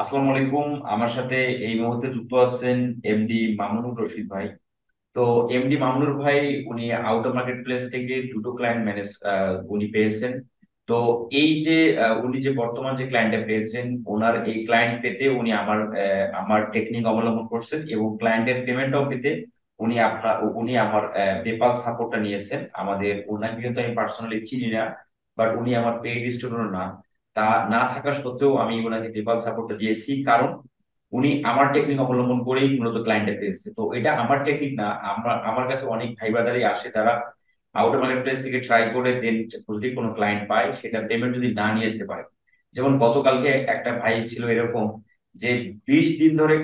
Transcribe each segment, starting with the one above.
আসসালামু আলাইকুম। আমার সাথে এই মুহূর্তে যুক্ত আছেন এমডি মামুনুর রশিদ ভাই। তো এমডি মামুনুর ভাই, উনি আউটার মার্কেট প্লেস থেকে দুটো ক্লায়েন্ট ম্যানেজ উনি পেয়েছেন। তো এই যে উনি যে বর্তমান যে ক্লায়েন্টটা পেয়েছেন, ওনার এই ক্লায়েন্ট পেতে উনি আমার আমার টেকনিক অবলম্বন করছেন এবং ক্লায়েন্টের পেমেন্টটাও পেতে উনি আপনার, উনি আমার পেপাল সাপোর্টটা নিয়েছেন। আমাদের, ওনাকে কিন্তু আমি পার্সোনালি চিনি না বাট উনি আমার পেইড স্টুডেন্ট না। তা না থাকা সত্ত্বেও আমি ওনাকে পেপাল সাপোর্টটা দিয়েছি। কারণ উনি আমার টেকনিক অবলম্বন করেই মূলত ক্লায়েন্টে পেয়েছে। তো এটা আমার টেকনিক না, আমরা, আমার কাছে অনেক ভাই আসে তারা আউট আউটার মার্কেট প্লেস থেকে ট্রাই করে দেন যদি কোনো ক্লায়েন্ট পায়, সেটা পেমেন্ট যদি না নিয়ে আসতে পারে। যেমন গতকালকে একটা ভাই ছিল এরকম যে বিশ দিন ধরে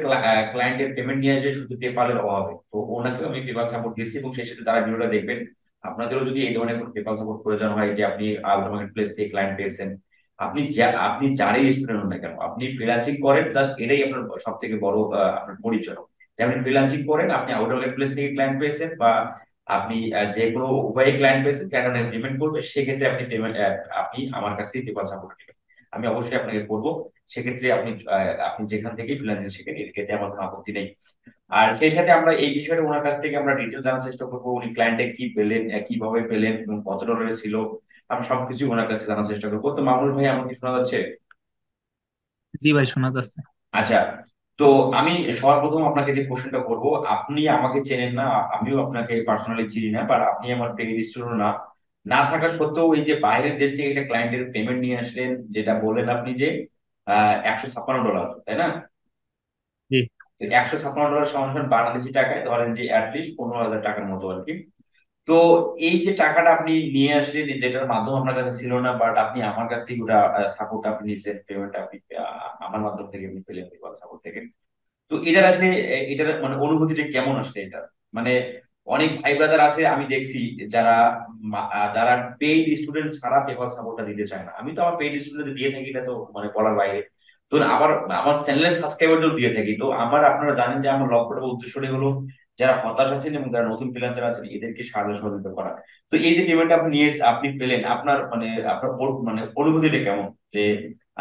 ক্লায়েন্টের পেমেন্ট নিয়ে আসে শুধু পেপালের অভাবে। তো ওনাকেও আমি পেপাল সাপোর্ট দিয়েছি এবং সেই সাথে তারা ভিডিওটা দেখবেন। আপনাদেরও যদি এই ধরনের কোনো পেপাল সাপোর্ট প্রয়োজন হয় যে আপনি আউটার মার্কেট প্লেস থেকে ক্লায়েন্ট পেয়েছেন আপনি আপনি যারই স্টুডেন্ট হন না কেন, আপনি ফ্রিলান্সিং করেন জাস্ট এটাই আপনার সব থেকে বড় আপনার পরিচয় আপনি ফ্রিল্যান্সিং করেন, আপনি আউটার মার্কেট প্লেস থেকে ক্লায়েন্ট পেয়েছেন বা আপনি যে কোনো উপায়ে ক্লায়েন্ট পেয়েছেন ক্লায়েন্ট পেমেন্ট করবে সেক্ষেত্রে আপনি পেমেন্ট আপনি আমার কাছ থেকে পেপাল সাপোর্ট নেবেন। আমি অবশ্যই আপনাকে করব সেক্ষেত্রে আপনি আপনি যেখান থেকে ফ্রিল্যান্সিং শিখেন এতে আমার কোনো আপত্তি নেই। আর সেই সাথে আমরা এই বিষয়টা ওনার কাছ থেকে আমরা ডিটেল জানার চেষ্টা করব, উনি ক্লায়েন্টে কি পেলেন কীভাবে পেলেন এবং কত ডলারে ছিল আমরা সবকিছু ওনার কাছে জানার চেষ্টা করব। তো মামুন ভাই আমাকে শোনা যাচ্ছে? জি ভাই শোনা যাচ্ছে। আচ্ছা তো আমি সবার প্রথম আপনাকে যে কোশ্চেনটা করব আপনি আমাকে চেনেন না আমিও আপনাকে পার্সোনালি চিনি না বাট আপনি আমার পেইড স্টুডেন্ট না। না থাকা সত্ত্বেও এই যে বাইরের দেশ থেকে একটা ক্লায়েন্টের পেমেন্ট নিয়ে আসলেন যেটা বললেন আপনি যে একশো ছাপ্পান্ন ডলার তাই না? একশো ছাপ্পান্ন ডলার সমান সমান বাংলাদেশি টাকায় ধরেন যে অ্যাটলিস্ট পনেরো হাজার টাকার মতো আর কি। তো এই যে টাকাটা আপনি নিয়ে আসলেন যেটার মাধ্যম আপনার কাছে ছিল না বাট আপনি আমার কাছ থেকে ওটা সাপোর্ট আপনি নিয়েছেন পেমেন্ট আপনি আমার মাধ্যম থেকে আপনি পেলেন সাপোর্ট থেকে তো এটার আসলে এটার মানে অনুভূতিটা কেমন আসলে এটা মানে অনেক ভাই ব্রাদার আছে, আমি দেখছি যারা যারা পেইড স্টুডেন্ট ছাড়া পেপাল সাপোর্টটা দিতে চায় না। আমি তো আমার পেইড স্টুডেন্ট দিয়ে থাকি, এটা তো মানে বলার বাইরে। তো আবার আমার চ্যানেলের সাবস্ক্রাইবারও দিয়ে থাকি তো আমার আপনারা জানেন যে আমার লক্ষ্যটা বা উদ্দেশ্যটাই হলো যারা হতাশ আছেন এবং যারা নতুন ফ্রিল্যান্সার আছেন এদেরকে সাহায্য সহযোগিতা করা। তো এই যে পেমেন্ট আপনি নিয়ে আপনি পেলেন আপনার মানে আপনার মানে অনুভূতিটা কেমন? যে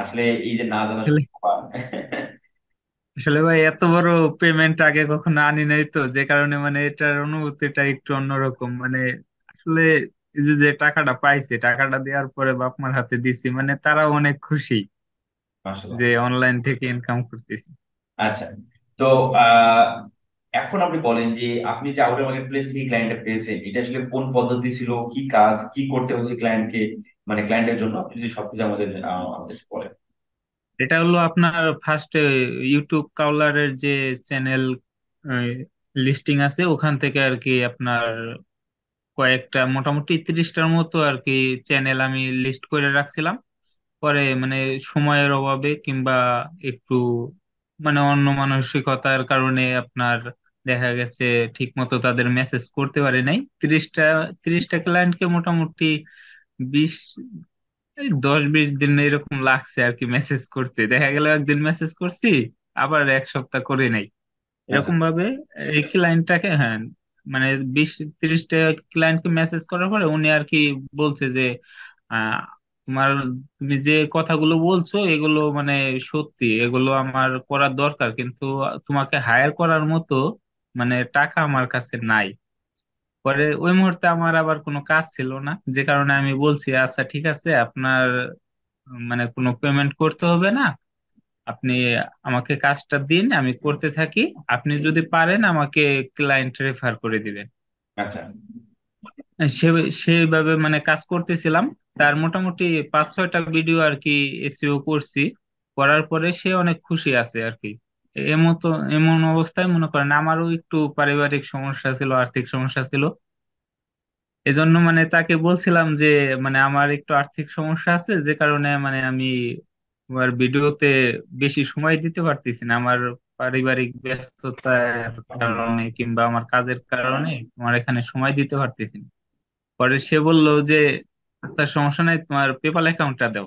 আসলে এই যে না জানা আসলে ভাই এত বড় পেমেন্ট আগে কখনো আনি নাই তো যে কারণে মানে এটার অনুভূতিটা একটু অন্যরকম। মানে আসলে যে যে টাকাটা পাইছে টাকাটা দেওয়ার পরে বাপ মার হাতে দিছি মানে তারা অনেক খুশি। যে অনলাইন থেকে ইনকাম করতেছি। আচ্ছা তো আহ এখন আপনি বলেন যে আপনি যে আউটার মার্কেট প্লেস থেকে ক্লায়েন্টটা পেয়েছেন এটা আসলে কোন পদ্ধতি ছিল কি কাজ কি করতে হচ্ছে ক্লায়েন্টকে মানে ক্লায়েন্টের জন্য? আপনি যদি সবকিছু আমাদের আমাদের বলেন। এটা হলো আপনার ফার্স্ট ইউটিউব কাউলারের যে চ্যানেল লিস্টিং আছে ওখান থেকে আর কি আপনার কয়েকটা মোটামুটি তিরিশটার মতো আর কি চ্যানেল আমি লিস্ট করে রাখছিলাম। পরে মানে সময়ের অভাবে কিংবা একটু মানে অন্য মানসিকতার কারণে আপনার দেখা গেছে ঠিক মতো তাদের মেসেজ করতে পারে নাই। তিরিশটা তিরিশটা ক্লায়েন্টকে মোটামুটি বিশ এই দশ বিশ দিন এরকম লাগছে আর কি মেসেজ করতে। দেখা গেল একদিন মেসেজ করছি আবার এক সপ্তাহ করে নাই। আচ্ছা। এরকম ভাবে এই ক্লায়েন্টটাকে হ্যাঁ মানে বিশ তিরিশটা ক্লায়েন্টকে মেসেজ করার পরে উনি আর কি বলছে যে আহ, তোমার তুমি যে কথাগুলো বলছো এগুলো মানে সত্যি এগুলো আমার করার দরকার। কিন্তু তোমাকে হায়ার করার মতো মানে টাকা আমার কাছে নাই। পরে ওই মুহূর্তে আমার আবার কোনো কাজ ছিল না। যে কারণে আমি বলছি আচ্ছা ঠিক আছে আপনার মানে কোনো পেমেন্ট করতে হবে না। আপনি আমাকে কাজটা দিন আমি করতে থাকি। আপনি যদি পারেন আমাকে ক্লায়েন্ট রেফার করে দিবেন। আচ্ছা। সে সেভাবে মানে কাজ করতেছিলাম। তার মোটামুটি পাঁচ ছয়টা ভিডিও আর কি এসইও করছি। করার পরে সে অনেক খুশি আছে আর কি। এমন তো এমন অবস্থায় মনে করেন আমারও একটু পারিবারিক সমস্যা ছিল, আর্থিক সমস্যা ছিল। এজন্য মানে তাকে বলছিলাম যে মানে আমার একটু আর্থিক সমস্যা আছে, যে কারণে মানে আমি আমার ভিডিওতে বেশি সময় দিতে পারতেছি না। আমার পারিবারিক ব্যস্ততার কারণে কিংবা আমার কাজের কারণে আমার এখানে সময় দিতে পারতেছি না। পরে সে বলল যে আচ্ছা সমস্যা নাই তোমার পেপাল অ্যাকাউন্টটা দাও।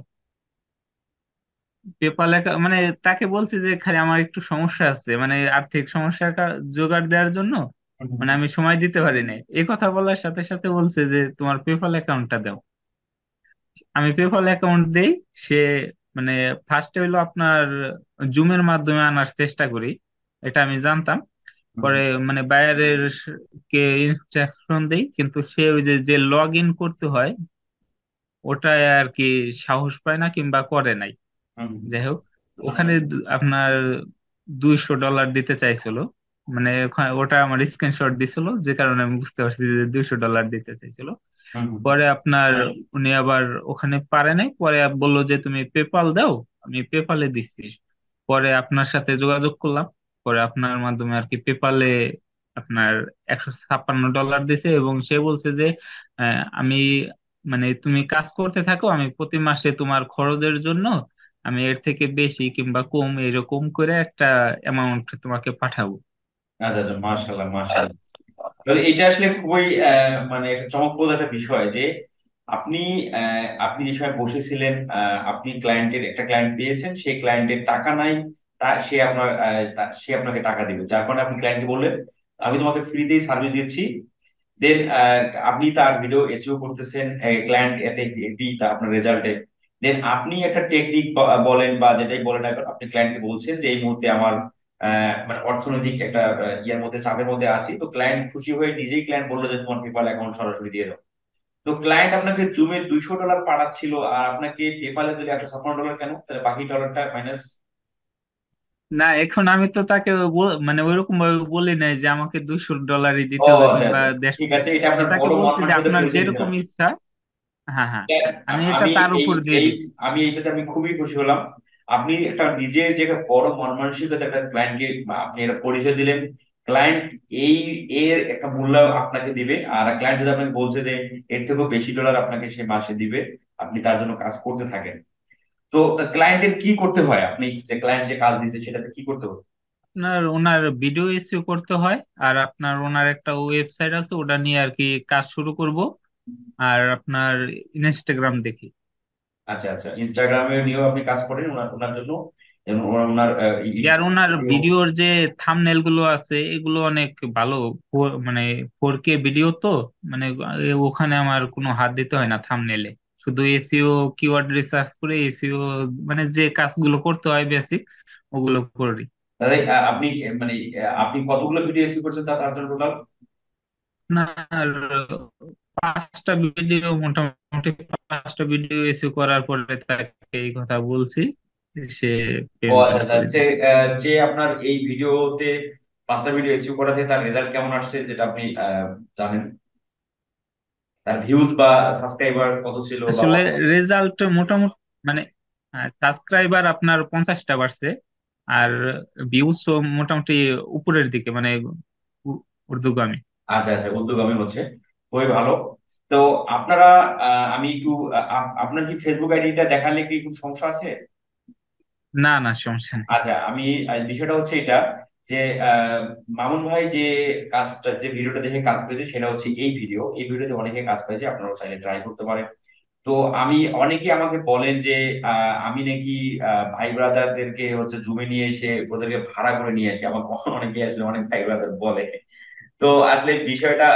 পেপাল মানে তাকে বলছি যে খালি আমার একটু সমস্যা আছে মানে আর্থিক সমস্যা জোগাড় দেওয়ার জন্য মানে আমি সময় দিতে পারি নাই। এই কথা বলার সাথে সাথে বলছে যে তোমার পেপাল অ্যাকাউন্টটা দাও। আমি পেপাল অ্যাকাউন্ট দেই সে মানে ফার্স্টে হইল আপনার জুমের মাধ্যমে আনার চেষ্টা করি এটা আমি জানতাম। পরে মানে বাইরের কে ইনস্ট্রাকশন দেই কিন্তু সে ওই যে যে লগ ইন করতে হয় ওটাই আর কি সাহস পায় না কিংবা করে নাই। যাই হোক ওখানে আপনার দুইশো ডলার দিতে চাইছিল। মানে ওটা আমার স্ক্রিনশট দিছিল যে কারণে আমি বুঝতে পারছি যে দুইশো ডলার দিতে চাইছিল। পরে আপনার উনি আবার ওখানে পারে নাই পরে বলল যে তুমি পেপাল দাও আমি পেপালে দিচ্ছি। পরে আপনার সাথে যোগাযোগ করলাম পরে আপনার মাধ্যমে আর কি পেপালে আপনার একশো ছাপ্পান্ন ডলার দিছে এবং সে বলছে যে আমি মানে তুমি কাজ করতে থাকো আমি প্রতি মাসে তোমার খরচের জন্য আমি এর থেকে বেশি কিংবা কম এরকম করে একটা অ্যামাউন্ট তোমাকে পাঠাবো। আচ্ছা আচ্ছা মার্শাল্লাহ মার্শাল্লাহ এটা আসলে খুবই আহ, মানে একটা চমকপ্রদ একটা বিষয় যে আপনি আহ, আপনি যে সময় বসেছিলেন আহ, আপনি ক্লায়েন্টের একটা ক্লায়েন্ট পেয়েছেন সেই ক্লায়েন্টের টাকা নাই তা সে আপনার আহ, সে আপনাকে টাকা দিবে। যার কারণে আপনি ক্লায়েন্টকে বললেন আমি তোমাকে ফ্রিতেই সার্ভিস দিচ্ছি দেন আপনি তার ভিডিও এসইও করতেছেন ক্লায়েন্ট এতে হ্যাপি তা আপনার রেজাল্টে দেন আপনি একটা টেকনিক বলেন বা যেটাই বলেন না আপনি ক্লায়েন্টকে বলছেন যে, এই মুহূর্তে আমার মানে অর্থনৈতিক একটা ইয়ার মধ্যে, চাপের মধ্যে আছি। তো ক্লায়েন্ট খুশি হয়ে নিজেই ক্লায়েন্ট বলল যে, তোমার পেপাল অ্যাকাউন্ট সরাসরি দিয়ে দাও। তো ক্লায়েন্ট আপনাকে জুমে দুইশো ডলার পাঠাচ্ছিল, আর আপনাকে পেপালে দিলে একশো ছাপ্পান্ন ডলার কেন, তাহলে বাকি ডলারটা মাইনাস না এখন আমি তো তাকে বল- মানে ওইরকম ভাবে বলি নাই যে আমাকে দুশো ডলারই ও দিতে হবে আচ্ছা কিংবা আচ্ছা। দেড়শো ঠিক আছে এটা আমি আপনার তাকে বড় বলছি যে আপনার যেরকম ইচ্ছা হ্যাঁ হ্যাঁ। আমি এটা আমি তার এই উপর দিয়ে এই দিছি আমি এইটাতে আমি খুবই খুশি হলাম। আপনি একটা নিজের যে একটা বড় মন মানসিকতা একটা ক্লায়েন্টকে আপনি এটা পরিচয় দিলেন ক্লায়েন্ট এই এর একটা মূল্য আপনাকে দিবে। আর ক্লায়েন্ট যদি আপনাকে বলছে যে এর থেকেও বেশি ডলার আপনাকে সে মাসে দিবে আপনি তার জন্য কাজ করতে থাকেন। তো ক্লায়েন্টের কি করতে হয়? আপনি যে ক্লায়েন্ট যে কাজ দিয়েছে সেটাতে কি করতে হবে? আপনার ওনার ভিডিও এসইও করতে হয় আর আপনার ওনার একটা ওয়েবসাইট আছে ওটা নিয়ে আর কি কাজ শুরু করব আর আপনার ইনস্টাগ্রাম দেখি। আচ্ছা আচ্ছা ইনস্টাগ্রামে নিয়েও আপনি কাজ করেন ওনার ওনার জন্য এবং ওনার যার ওনার ভিডিওর যে থাম্বনেলগুলো আছে এগুলো অনেক ভালো মানে ফোর কে ভিডিও তো মানে ওখানে আমার কোনো হাত দিতে হয় না থাম্বনেলে শুধু এসিও কিওয়ার্ড রিসার্চ করে এসিও মানে যে কাজগুলো করতে হয় বেসিক ওগুলো করি। আপনি মানে আপনি কতগুলো ভিডিও এসি করছেন তা তার জন্য টোটাল আপনার পাঁচটা ভিডিও মোটামুটি পাঁচটা ভিডিও এসইও করার পরে তাকে এই কথা বলছি সে ও আচ্ছা আচ্ছা যে যে আপনার এই ভিডিওতে পাঁচটা ভিডিও এসিও করাতে তার রেজাল্ট কেমন আসছে যেটা আপনি জানেন? তার ভিউজ বা সাবস্ক্রাইবার কত ছিল বা আসলে রেজাল্ট মোটামুটি মানে সাবস্ক্রাইবার আপনার পঞ্চাশটা বাড়ছে আর ভিউজ মোটামুটি উপরের দিকে মানে উ- ঊর্ধ্বগামী। আচ্ছা আচ্ছা উদ্যোগামী হচ্ছে। খুবই ভালো। তো আপনারা আমি একটু আপনার কি ফেসবুক আইডিটা দেখালে কি কোনো সমস্যা আছে? না না সমস্যা নেই। আচ্ছা আমি বিষয়টা হচ্ছে এটা। যে মামুন ভাই যে কাজটা, যে ভিডিওটা দেখে কাজ পেয়েছে সেটা হচ্ছে এই ভিডিও। এই ভিডিওতে অনেকে কাজ পেয়েছে আপনারা চাইলে ট্রাই করতে পারেন। তো আমি অনেকে আমাকে বলেন যে আমি নাকি ভাই ব্রাদারদেরকে হচ্ছে জুমে নিয়ে এসে ওদেরকে ভাড়া করে নিয়ে আসি। আমার কখন অনেকে আসলে অনেক ভাই ব্রাদার বলে। তো আসলে বিষয়টা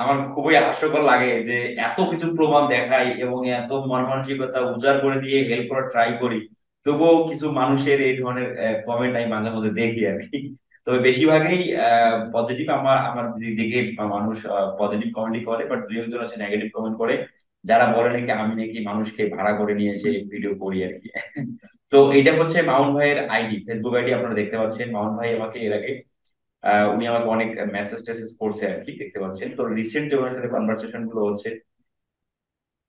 আমার খুবই হাস্যকর লাগে যে, এত কিছু প্রমাণ দেখাই এবং এত মন মানসিকতা উজাড় করে দিয়ে হেল্প করার ট্রাই করি। তবুও কিছু মানুষের এই ধরনের কমেন্ট আমি মাঝে মধ্যে দেখি আর কি। তবে বেশিরভাগই পজিটিভ আমার আমার দিকে মানুষ পজিটিভ কমেন্টই করে বাট দুই একজন আছে নেগেটিভ কমেন্ট করে। যারা বলে নাকি আমি নাকি মানুষকে ভাড়া করে নিয়ে এসে ভিডিও করি আর কি। তো এটা হচ্ছে মাউন ভাইয়ের আইডি ফেসবুক আইডি আপনারা দেখতে পাচ্ছেন। মাউন ভাই আমাকে এর আগে উনি আমাকে অনেক মেসেজ টেসেজ করছে আর কি, দেখতে পাচ্ছেন। তো রিসেন্ট যে ওনার সাথে কনভারসেশনগুলো হচ্ছে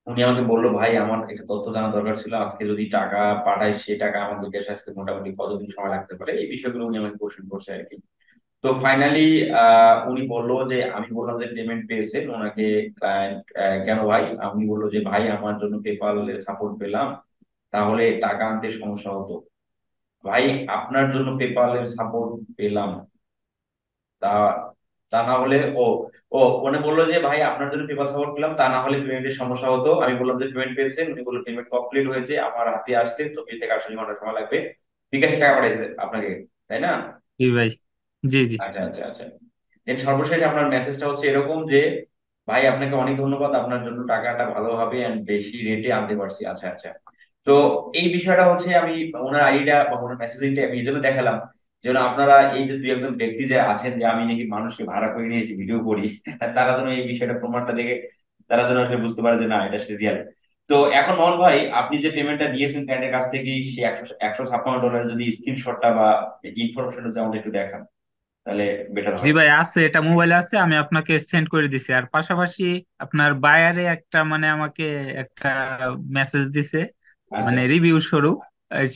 উনি আমাকে বলল, ভাই, আমার একটা তথ্য জানা দরকার ছিল। আজকে যদি টাকা পাঠায় সে টাকা আমার বিকাশে আসতে মোটামুটি কতদিন সময় লাগতে পারে? এই বিষয়গুলো উনি আমাকে কোশ্চেন করছে আর কি। তো ফাইনালি উনি বলল যে, আমি বললাম যে পেমেন্ট পেয়েছেন, ওনাকে ক্লায়েন্ট কেন ভাই? আমি বলল যে, ভাই, আমার জন্য পেপাল সাপোর্ট পেলাম, তাহলে টাকা আনতে সমস্যা হতো। ভাই, আপনার জন্য পেপালের সাপোর্ট পেলাম। তা তা না হলে ও ও উনি বলল যে ভাই আপনার জন্য পেপার সাপোর্ট পেলাম তা না হলে পেমেন্টের সমস্যা হতো। আমি বললাম যে পেমেন্ট পেয়েছেন? উনি বলল পেমেন্ট কমপ্লিট হয়েছে আমার হাতে আসতে চব্বিশ থেকে আটচল্লিশ ঘণ্টা সময় লাগবে। বিকাশে টাকা পাঠাইছে আপনাকে তাই না? জি ভাই জি জি। আচ্ছা আচ্ছা আচ্ছা। দেন সর্বশেষ আপনার মেসেজটা হচ্ছে এরকম যে ভাই আপনাকে অনেক ধন্যবাদ আপনার জন্য টাকাটা ভালোভাবে এন্ড বেশি রেটে আনতে পারছি। আচ্ছা আচ্ছা। তো এই বিষয়টা হচ্ছে আমি ওনার আইডিটা বা ওনার মেসেজিংটা আমি এই জন্য দেখালাম। যেন আপনারা এই যে দুই একজন ব্যক্তি যে আছেন যে আমি নাকি মানুষকে ভাড়া করে নিয়ে এসে ভিডিও করি তারা যেন এই বিষয়টা প্রমাণটা দেখে তারা যেন আসলে বুঝতে পারে যে না এটা আসলে রিয়াল তো এখন মোহন ভাই আপনি যে পেমেন্টটা দিয়েছেন ক্লায়েন্টের কাছ থেকে সে একশো একশো ছাপ্পান্ন ডলারের যদি স্ক্রিনশটটা বা ইনফরমেশনটা যদি আমাদের একটু দেখান তাহলে বেটার জি ভাই আছে এটা মোবাইলে আছে আমি আপনাকে সেন্ড করে দিছি। আর পাশাপাশি আপনার বায়ারে একটা মানে আমাকে একটা মেসেজ দিছে আচ্ছা। মানে রিভিউ স্বরূপ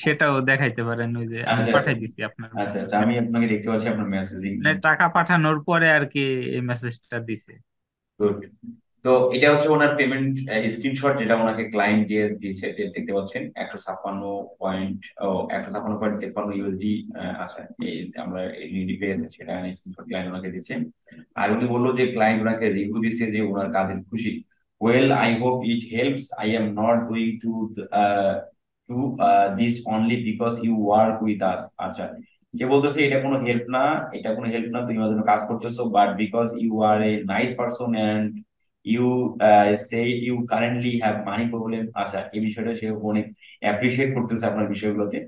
সেটাও দেখাইতে পারেন ওই যে আমি আচ্ছা পাঠাই দিছি আপনার আচ্ছা আচ্ছা আমি আপনাকে দেখতে পাচ্ছি আপনার মেসেজিং মানে টাকা পাঠানোর পরে আর কি এই মেসেজটা দিছে। গুড তো এটা হচ্ছে ওনার পেমেন্ট স্ক্রিনশট যেটা ওনাকে ক্লায়েন্ট দিয়ে দিয়েছে যে দেখতে পাচ্ছেন একশো ছাপ্পান্ন পয়েন্ট ও একশো ছাপ্পান্ন পয়েন্ট তেপ্পান্ন ইউএসডি আছে। এই আমরা এই পেয়েছি সেটা স্ক্রিনশট ক্লায়েন্ট ওনাকে দিয়েছে। আর উনি বলল যে ক্লায়েন্ট ওনাকে রিভিউ দিয়েছে যে ওনার কাজের খুশি। Well I hope it helps I am not doing to to this only because you work with us আচ্ছা যে বলতেছে এটা কোনো হেল্প না, এটা কোনো হেল্প না, তুমি জন্য কাজ করতেছো but because you are a nice person and you said you currently have money problem আচ্ছা এই বিষয়টা সে অনেক অ্যাপ্রিসিয়েট করতেছে আপনার বিষয়গুলোতে।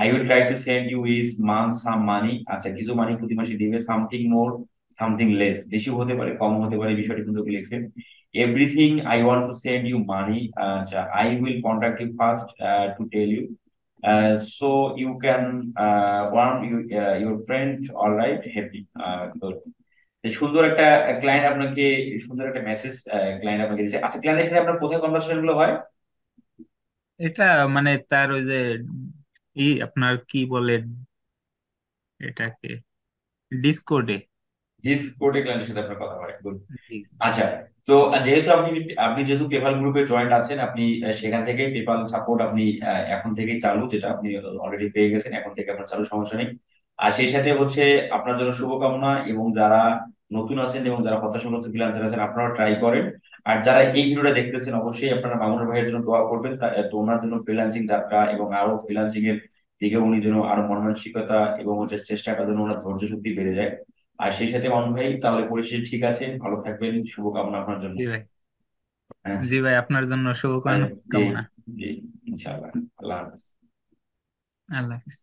I will try to send you is month some money আচ্ছা কিছু মানি প্রতি মাসে দিবে সামথিং মোর সামথিং লেস বেশি হতে পারে কম হতে পারে বিষয়টি কিন্তু লিখছেন। Everything I want to send you money আচ্ছা I will contact you first to tell you Uh, so you can uh, warn you, uh, your friend all right happy uh, good. সুন্দর একটা ক্লায়েন্ট আপনাকে সুন্দর একটা message client আপনাকে দিচ্ছে আচ্ছা ক্লায়েন্টের সাথে আপনার কোথায় কনভারসেশনগুলো হয়? এটা মানে তার ওই যে ই আপনার কি বলে এটাকে ডিসকর্ডে ডিসকর্ডে ক্লায়েন্টের সাথে আপনার কথা হয় Good. আচ্ছা তো যেহেতু আপনি আপনি যেহেতু পেপাল গ্রুপে জয়েন্ট আছেন, আপনি সেখান থেকে পেপাল সাপোর্ট আপনি এখন থেকেই চালু, যেটা আপনি অলরেডি পেয়ে গেছেন, এখন থেকে আপনার চালু, সমস্যা নেই। আর সেই সাথে হচ্ছে আপনার জন্য শুভকামনা, এবং যারা নতুন আছেন, এবং যারা হতাশাগ্রস্ত ফ্রিল্যান্সার আছেন আপনারা ট্রাই করেন। আর যারা এই ভিডিওটা দেখতেছেন, অবশ্যই আপনারা মামুন ভাইয়ের জন্য দোয়া করবেন। তা- তো ওনার জন্য ফ্রিল্যান্সিং যাত্রা, এবং আরও ফ্রিলান্সিং এর দিকে উনি যেন আরও মন মানসিকতা এবং হচ্ছে চেষ্টাটা যেন ওনার ধৈর্য শক্তি বেড়ে যায়। আর সেই সাথে মামুন ভাই তাহলে পরিস্থিতি ঠিক আছে। ভালো থাকবেন শুভকামনা আপনার জন্য। জি ভাই। হ্যাঁ। জি ভাই আপনার জন্য জি শুভকামনা জি ইনশাআল্লাহ। আল্লাহ হাফেজ। আল্লাহ হাফিজ।